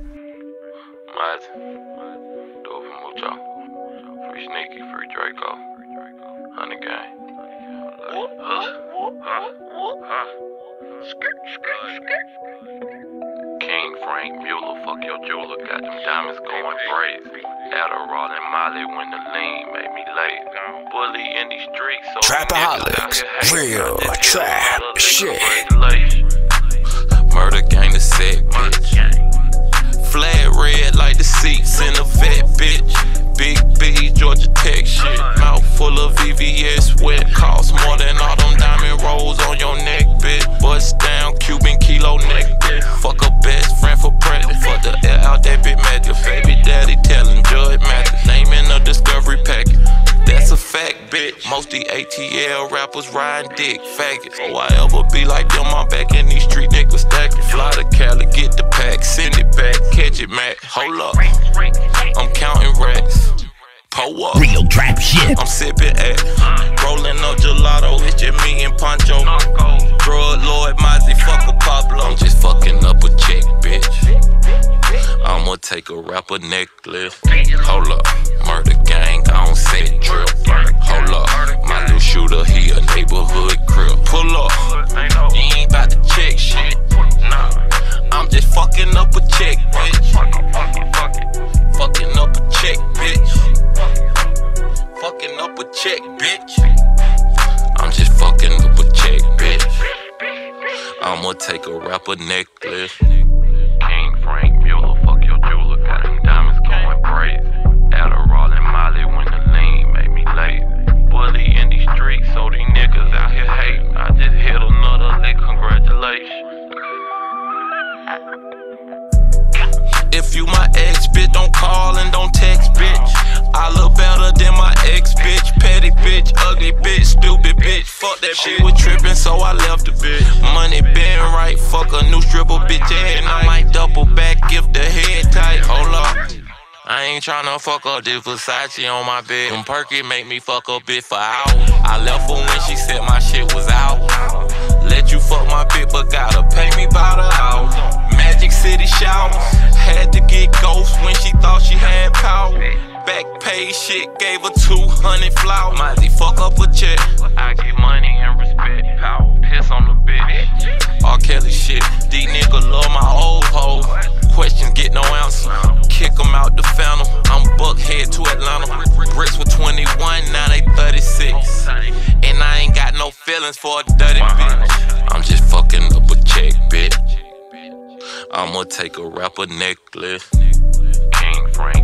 Mad. Do it for Mucho. Free Sneaky, free Draco. Honey Gang. King Franck Muller, fuck your jeweler. Got them diamonds going crazy. Adderall and Molly when the lean made me late. Bully in these streets, so Trapaholics, real trap shit. Murder gang the set, bitch. Cost more than all them diamond rolls on your neck, bitch. Bust down Cuban kilo neck, bitch. Fuck a best friend for pregnant. Fuck the air out that bit magic. Baby daddy telling Judge Mathis. Name in a discovery packet. That's a fact, bitch. Most the ATL rappers riding dick, faggots. Oh, I ever be like them, I'm back in these street niggas stacking. Fly to Cali, get the pack, send it back, catch it, Mac. Hold up, I'm counting racks. Pull up. Shit. I'm sipping at Rolling up gelato, it's just me and Pancho. Drug Lord Mazi, fuck a Pablo. I'm just fucking up a chick, bitch. I'ma take a rapper necklace. Hold up, murder gang, I don't say trip Hold up, my little shooter, he a neighborhood crip. Pull up, you ain't about to check shit. I'm just fucking up a check, bitch. Fucking up a check, bitch up a check, bitch. I'm just fucking up a check, bitch. I'ma take a rapper necklace. King Franck Muller, fuck bitch, bitch, stupid bitch. Fuck that. She was tripping, so I left the bitch. Money been right, fuck a new stripper bitch. And I might double back if the head tight. Hold up. I ain't tryna fuck up this Versace on my bed. Them perky make me fuck up bit for hours. I left her when she said my shit was out. Let you fuck my bitch, but shit, gave her 200 flowers. Mighty fuck up a check. I get money and respect. Power, piss on the bitch. R. Kelly shit. These niggas love my old hoes. Questions get no answer. Kick them out the phantom. I'm Buckhead to Atlanta. Bricks were 21, now they 36. And I ain't got no feelings for a dirty bitch. I'm just fucking up a check, bitch. I'ma take a rapper necklace. King Franck.